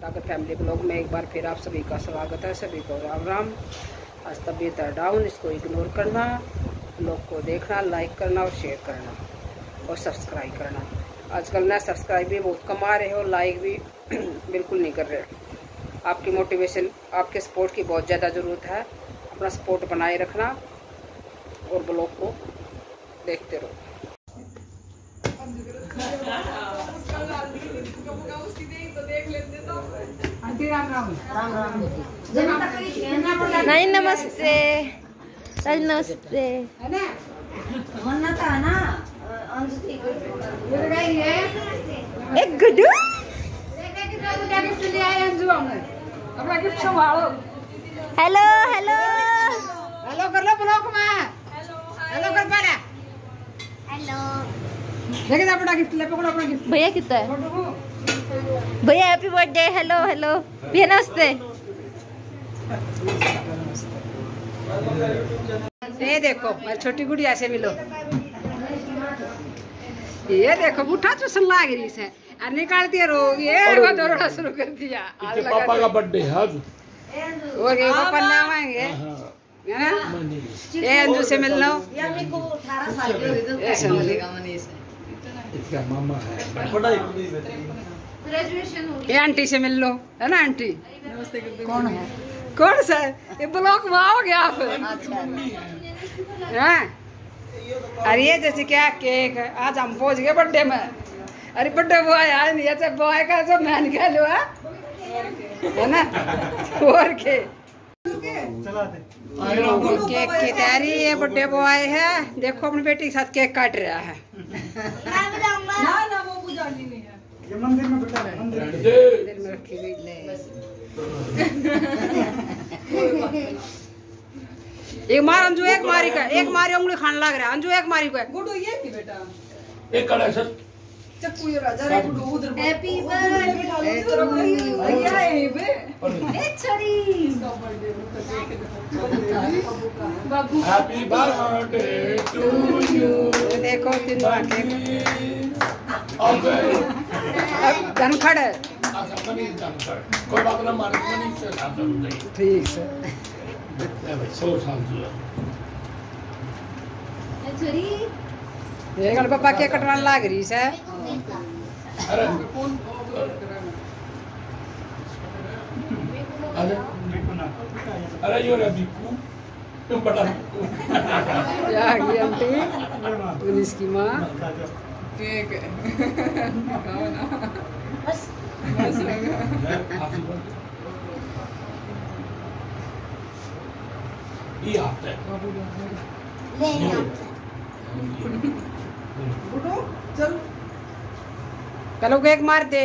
टाकर family blog में एक बार फिर आप सभी का स्वागत है, सभी को राम राम। आज तबीयत है डाउन इसको इग्नोर करना, ब्लॉग को देखना लाइक करना और शेयर करना और सब्सक्राइब करना। आजकल ना सब्सक्राइब भी बहुत कम आ रहे हो लाइक भी बिल्कुल नहीं कर रहे। आपकी मोटिवेशन आपके सपोर्ट की बहुत ज़्यादा ज़रूरत है। अपना सपोर्ट बनाए रखना और ब्लॉग को देखते रहो। नहीं नमस्ते। राज नमस्ते। म्हणणं तर ना एक गुड्डू। अपना गिफ्ट संभालो हेलो हेलो। हेलो कर लो ब्लॉक में। हेलो कर पा देखे जा अपना गिफ्ट ले पकड़ो अपना गिफ्ट भैया कितना है? भैया हैप्पी बर्थडे हेलो हेलो भैया नमस्ते। ये देखो मेरी छोटी गुड़िया से मिलो। ये देखो बूढ़ा चूसन लाग रही से। और निकालती है रोग ये वो दौड़ना शुरू कर दिया। आज पापा का बर्थडे है आज। हो गए पापा लावाएँगे हाँ, है। ना? ये अंजू से मिल लो या मी को 18 साल के हो गए ये संजू इसका मामा है। ये आंटी से मिल लो है ना आंटी? कौन है? कौन सा? है? ये ब्लॉक में आओगे आप। अच्छा हैं? अरे ये जैसे क्या केक है? आज हम पहुँच गए बर्थडे में। अरे बर्थडे बॉय आया नहीं ऐसे बॉय का जो मैन क्या लो है? है ना? और के केक की तैयारी ये बर्थडे बॉय है। देखो अपनी बेटी के साथ केक काट रहा है। बर्थडे दिल में रखी हुई ले एक मार अंजू एक मारी का एक मारी उंगली खाने लग रहा है। अंजू एक मारी का। गुडू ये थी बेटा। एक कड़ा सर चक्कू ये राजा रे गुडू उधर हैप्पी भैया है बे? हैप्पी बर्थडे टू यू देखो तीन केक ओके अब धनखड़। है अच्छा कोई बात ना मारे मनी से काम कर दे। ठीक से ए भाई सौ साल जी ये गल पापा के कटवाने लाग रही से अरे अरे अरे यो रे बिकू तुम बड़ा क्या आ आंटी। पुलिस की माँ ठीक है खाओ ना बस हैप्पी ये आता है। गुडू चल। पहले केक मार दे।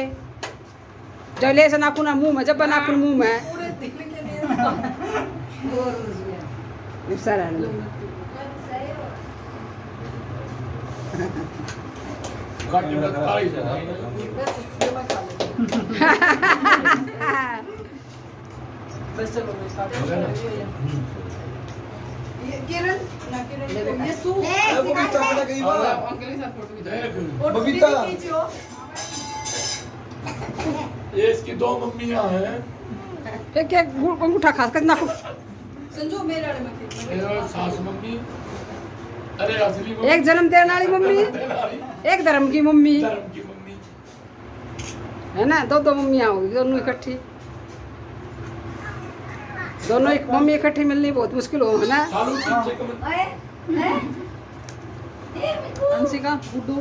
जब ले से नाखून मुँह में जब नाखून मुँह में। के चलो किरण? ना किरण ये सू। अंकल के साथ फ़ोटो खिंचा। देख फ़ोटो बबीता। ये इसकी दो मम्मियाँ हैं। एक एक अंगूठा खास कर नाखून संजू मेरे सास मम्मी। अरे असली एक जन्म देने वाली मम्मी। एक धर्म की मम्मी। धर्म की मम्मी। है ना? दो दो मम्मियाँ होगी दोनों इकट्ठी। दोनों एक मम्मी इकट्ठी मिलनी बहुत मुश्किल हो है ना? अंशिका गुड्डू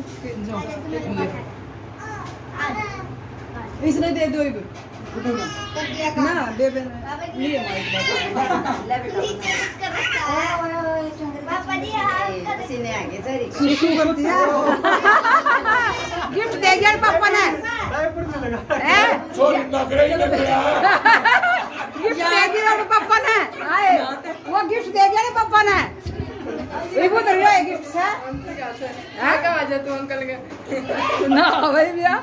इसने दे दो इब ना दे है। गिफ्ट दे दिया पापा ने। हैं? ही गिफ्ट दे दिया ना पापा ने। आए। वो गिफ्ट दे दिया ना पापा ने। ये वो तो गिफ्ट के ना भाई भैया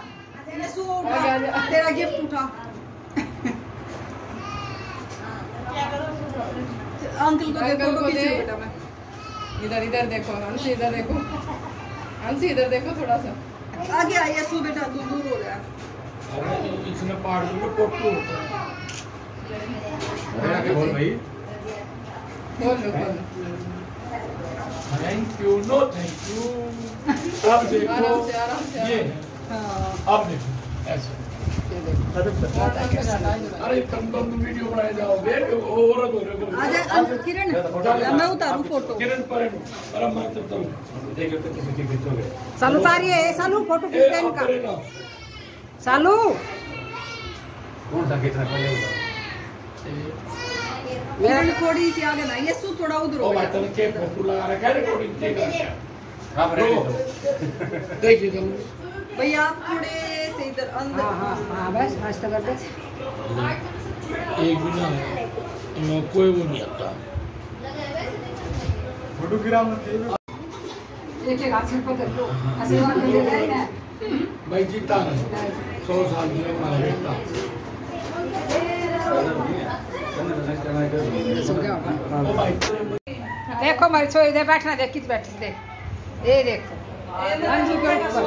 तेरा गिफ्ट उठा। अंकल को खींचो बेटा इधर इधर देखो अंश इधर देखो। अंश इधर देखो थोड़ा सा। आगे आइए सू बेटा तू दूर हो गया इसने पहाड़ में फ़ोटो होता है। बोल भाई। बोल लो बोल thank you no thank you अब देखो आराम से आराम से। ये। हाँ अब देखो ऐसे। अरे तुम तुम वीडियो बनाए जाओगे और हो रहे आजा अंजू किरण। मैं उतारू फ़ोटो। किरण पर अरे मैं तो तुम देखो तो किसी की खींचोगे। सालू तारी है सालू फ़ोटो खींचते अब इनका। सालू। कौन सा खींचना पहले होगा किरण थोड़ी सी आगे ना ये सू थोड़ा उधर ओ हो भाई तने के फ़ोटो लगा रखा है रिकॉर्डिंग आप रेडी तो देखिए तुम भैया आप थोड़े से इधर अंदर हाँ हाँ हाँ बस मस्त कर दे। एक भी ना कोई वो नहीं आता। फ़ोटो गिरा मत एक एक हाथ से पकड़ लो आशीर्वाद ले ले ना भाई जीता सौ साल होगा ओ भाई देखो मैं सो इधर बैठना देख कित बैठी देख ये देखो। अंजू के ऊपर।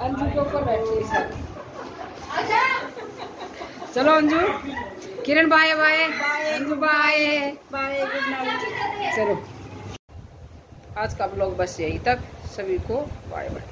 अंजू के ऊपर चलो Anju, Kiran bye bye. Anju bye. Bye good night चलो। आज का ब्लॉग बस यही तक। सभी को बाय बाय